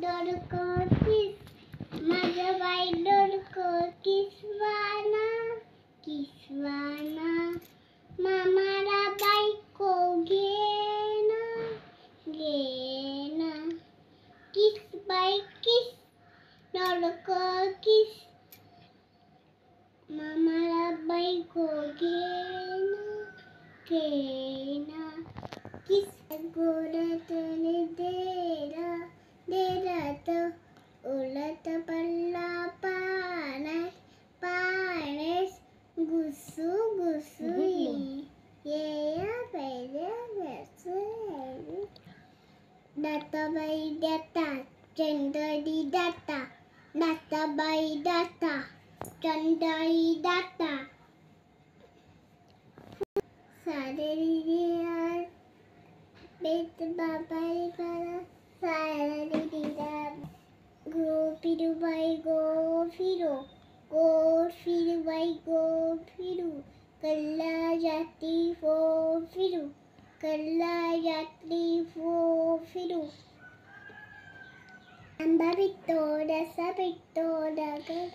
किस माझ्या बाई डोरको किसवाना किसवाना मामाला बायको घेना घेना। किस बाई किस डोरको किस मामाला बायको घेना घेना। किस गोरतने देरा bu suyu yaya belemesi Data by data, chandari data, data by data, chandari data. Sadariya, bit babai para. Go go go जाती फो फिरू कल्ला जाती वो फिरू। आंबा बिट्टो रसा बिट्टो डगा